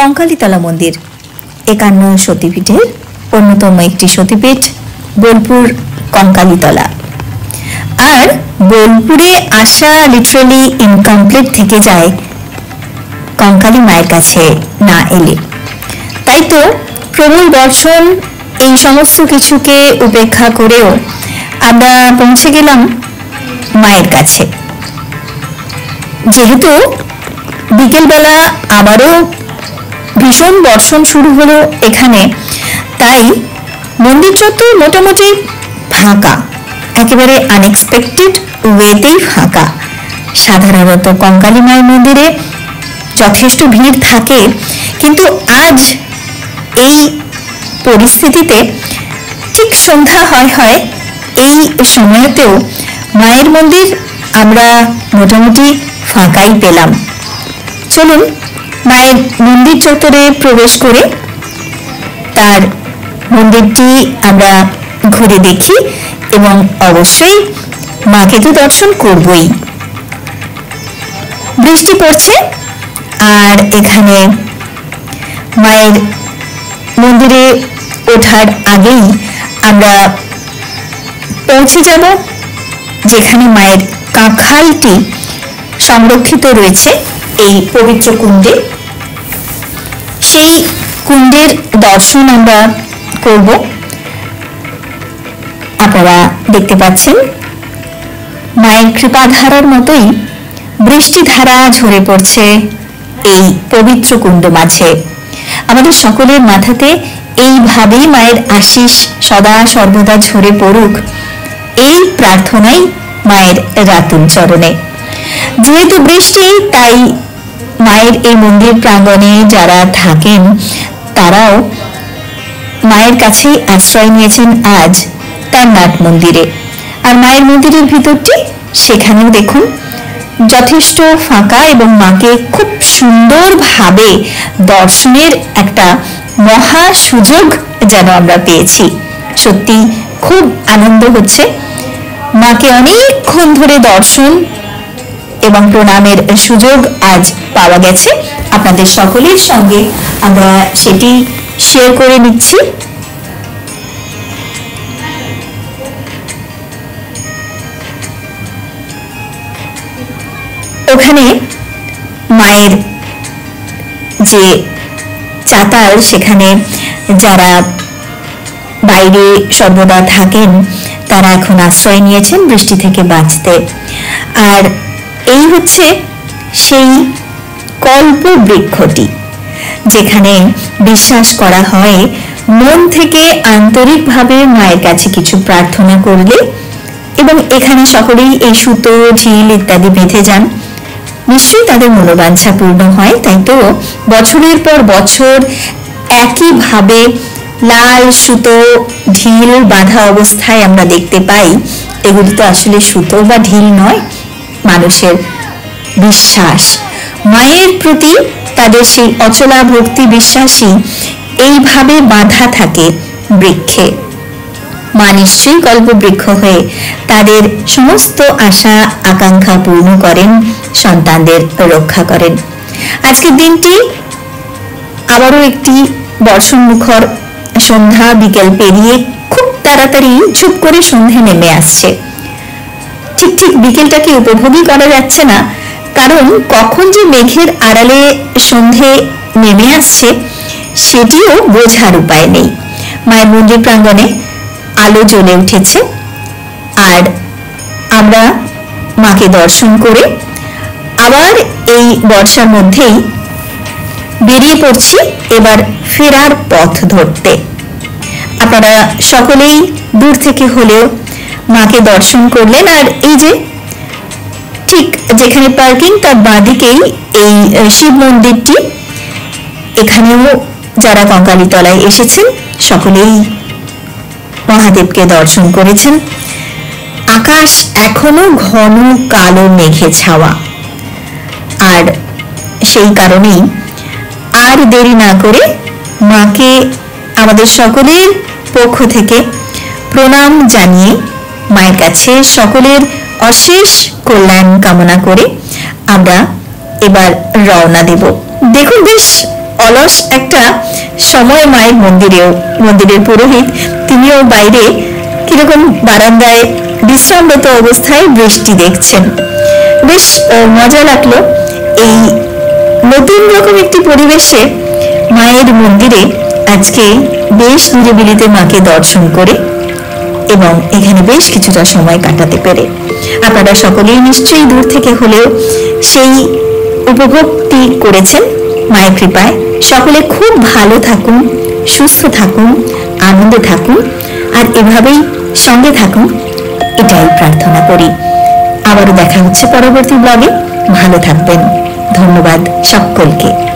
কঙ্কালীতলা মন্দির। একান্ন সতীপীঠের অন্যতম একটি সতীপীঠ বোলপুর কঙ্কালীতলা। আর বোলপুরে আসা লিটারালি ইনকমপ্লিট থেকে যায় কঙ্কালী মায়ের কাছে না এলে। তাই তো প্রবল দর্শন এই সমস্ত কিছুকে উপেক্ষা করেও আমরা পৌঁছে গেলাম মায়ের কাছে। যেহেতু বিকেলবেলা আবারও ভীষণ বর্ষণ শুরু হলো এখানে। তাই মন্দির চত্বর মোটামুটি ফাঁকা, একেবারে আনএক্সপেক্টেড ওয়েতেই ফাঁকা। সাধারণত কঙ্কালী মায়ের মন্দিরে যথেষ্ট ভিড় থাকে, কিন্তু আজ এই পরিস্থিতিতে ঠিক সন্ধ্যা হয় হয় এই সময়তেও মায়ের মন্দির আমরা মোটামুটি ফাঁকাই পেলাম। চলুন মায়ের মন্দির চত্বরে প্রবেশ করে তার মন্দিরটি আমরা ঘুরে দেখি এবং অবশ্যই মাকে তো দর্শন করবই। বৃষ্টি পড়ছে আর এখানে মায়ের মন্দিরে ওঠার আগেই আমরা পৌঁছে যাব যেখানে মায়ের কাঁখালটি সংরক্ষিত রয়েছে। এই পবিত্র কুণ্ডে। সেই কুণ্ডের দর্শন আমরা করব। আপনারা দেখতে পাচ্ছেন, মায়ের কৃপাধারার মতোই বৃষ্টিধারা ঝরে পড়ছে এই পবিত্র কুণ্ড মাঝে। আমাদের সকলের মাথাতে এইভাবেই মায়ের আশিস সদা সর্বদা ঝরে পড়ুক। এই প্রার্থনাই মায়ের রাতুল চরণে। যেহেতু বৃষ্টি, তাই মায়ের এই মন্দির প্রাঙ্গণে যারা থাকেন, তারাও মায়ের কাছে আশ্রয় নিয়েছেন আজ তার নাট মন্দিরে। আর মায়ের মন্দিরের ভিতরটি সেখানেও দেখুন, যথেষ্ট ফাঁকা এবং মাকে খুব সুন্দরভাবে দর্শনের একটা মহা সুযোগ যেন আমরা পেয়েছি। সত্যি খুব আনন্দ হচ্ছে। মাকে অনেকক্ষণ ধরে দর্শন এবং প্রণামের সুযোগ আজ পাওয়া গেছে আপনাদের সকলের সঙ্গে। আমরা সেটি শেয়ার করে নিচ্ছি। ওখানে মায়ের যে চাতাল, সেখানে যারা বাইরে সর্বদা থাকেন, তারা এখন আশ্রয় নিয়েছেন বৃষ্টি থেকে বাঁচতে। আর এই হচ্ছে সেই কল্প বৃক্ষটি, যেখানে বিশ্বাস করা হয় মন থেকে আন্তরিকভাবে মায়ের কাছে কিছু প্রার্থনা করলে এবং এখানে সকলেই এই সুতো ঢিল ইত্যাদি বেঁধে যান। নিশ্চয়ই তাদের মনোবাঞ্ছা পূর্ণ হয়, তাই তো? বছরের পর বছর একইভাবে লাল সুতো ঢিল বাঁধা অবস্থায় আমরা দেখতে পাই, এগুলি তো আসলে সুতো বা ঢিল নয়, মানুষের বিশ্বাস। মায়ের প্রতি তাদের সেই অচলা ভক্তি বিশ্বাসী এইভাবে বাঁধা থাকে বৃক্ষে। মা নিশ্চয়ই কল্পবৃক্ষ হয়ে তাদের সমস্ত আশা, আকাঙ্ক্ষা পূর্ণ করেন, সন্তানদের রক্ষা করেন। আজকের দিনটি আবারও একটি বর্ষণ মুখর সন্ধ্যা বিকেল পেরিয়ে খুব তাড়াতাড়ি ঝুপ করে সন্ধে নেমে আসছে। ঠিক ঠিক বিকেলটাকে উপভোগই করা যাচ্ছে না? কারণ কখন যে মেঘের আড়ালে সন্ধে নেমে আসছে, সেটিও বোঝার উপায় নেই। মায়ের মন্দির প্রাঙ্গণে আলো জ্বলে উঠেছে। আর আমরা মাকে দর্শন করে আবার এই বর্ষার মধ্যেই বেরিয়ে পড়ছি, এবার ফেরার পথ ধরতে। আপনারা সকলেই দূর থেকে হলেও মাকে দর্শন করলেন। আর এই যে ঠিক যেখানে পার্কিং তার বাঁদিকেই এই শিব মন্দিরটি। এখানেও যারা কঙ্কালীতলায় এসেছেন, সকলেই মহাদেবকে দর্শন করেছেন। আকাশ এখনও ঘন কালো মেঘে ছাওয়া। আর সেই কারণেই আর দেরি না করে মাকে, আমাদের সকলের পক্ষ থেকে প্রণাম জানিয়ে মায়ের কাছে সকলের অশেষ কল্যাণ কামনা করে আমরা এবার রওনা দেব। দেখুন বেশ অলস একটা সময় মায়ের মন্দিরেও, মন্দিরের পুরোহিত, তিনিও বাইরে কীরকম বারান্দায় বিশ্রামরত অবস্থায় বৃষ্টি দেখছেন। বেশ মজা লাগল এই নতুন রকম একটি পরিবেশে মায়ের মন্দিরে আজকে বেশ নিরিবিলিতে মাকে দর্শন করে এবং এখানে বেশ কিছুটা সময় কাটাতে পেরে। আপনারা সকলেই নিশ্চয়ই দূর থেকে হলেও সেই উপভোগটি করেছেন। মায়ের কৃপায় সকলে খুব ভালো থাকুন, সুস্থ থাকুন, আনন্দে থাকুন, আর এভাবেই সঙ্গে থাকুন। এটাই প্রার্থনা করি। আবারও দেখা হচ্ছে পরবর্তী ব্লগে ভালো থাকবেন। ধন্যবাদ সকলকে।